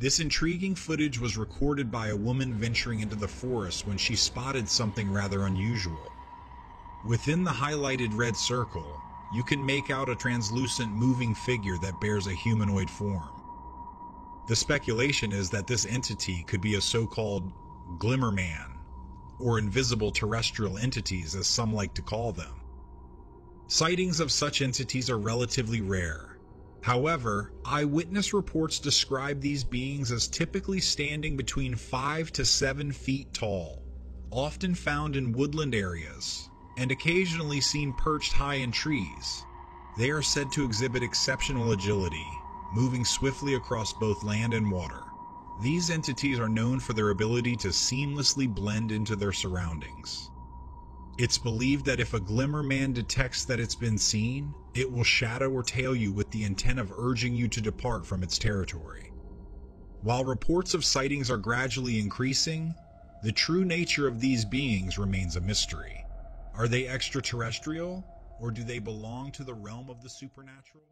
This intriguing footage was recorded by a woman venturing into the forest when she spotted something rather unusual. Within the highlighted red circle, you can make out a translucent moving figure that bears a humanoid form. The speculation is that this entity could be a so-called Glimmerman, or invisible terrestrial entities as some like to call them. Sightings of such entities are relatively rare. However, eyewitness reports describe these beings as typically standing between 5 to 7 feet tall, often found in woodland areas, and occasionally seen perched high in trees. They are said to exhibit exceptional agility, moving swiftly across both land and water. These entities are known for their ability to seamlessly blend into their surroundings. It's believed that if a glimmer man detects that it's been seen, it will shadow or tail you with the intent of urging you to depart from its territory. While reports of sightings are gradually increasing, the true nature of these beings remains a mystery. Are they extraterrestrial, or do they belong to the realm of the supernatural?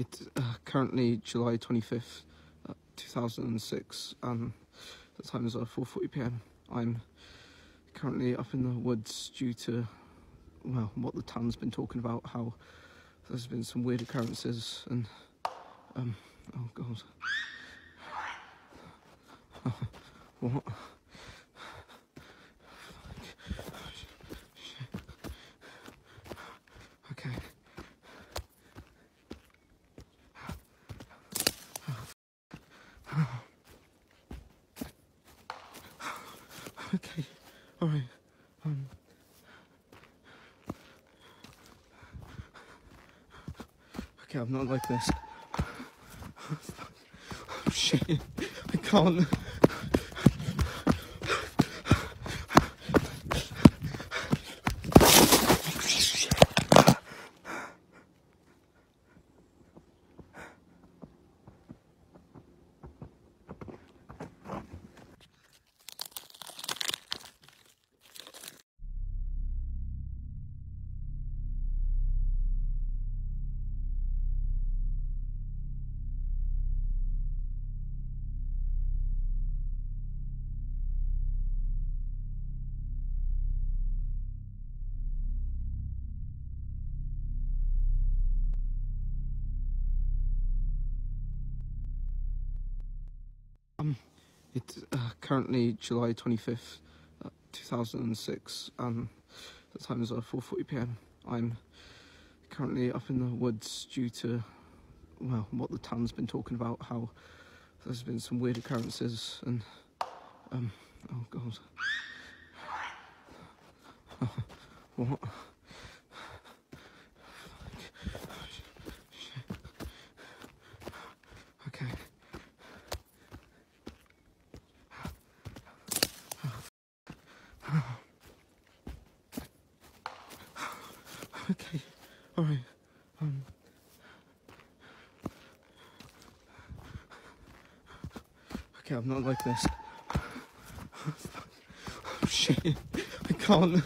It's uh, currently July 25th, uh, 2006, and the time is uh, 4:40 p.m. I'm currently up in the woods due to well, what the town's been talking about, how there's been some weird occurrences, and um, oh god, what? Okay. Okay. All right. Um. Okay, I'm not like this. Oh shit. I can't. Um, it's uh, currently July 25th, uh, 2006, and the time is uh, 4:40 p.m. I'm currently up in the woods due to well, what the town's been talking about, how there's been some weird occurrences, and um, oh god, what? Okay. Okay. All right. Um. Okay, I'm not like this. Oh shit. I can't.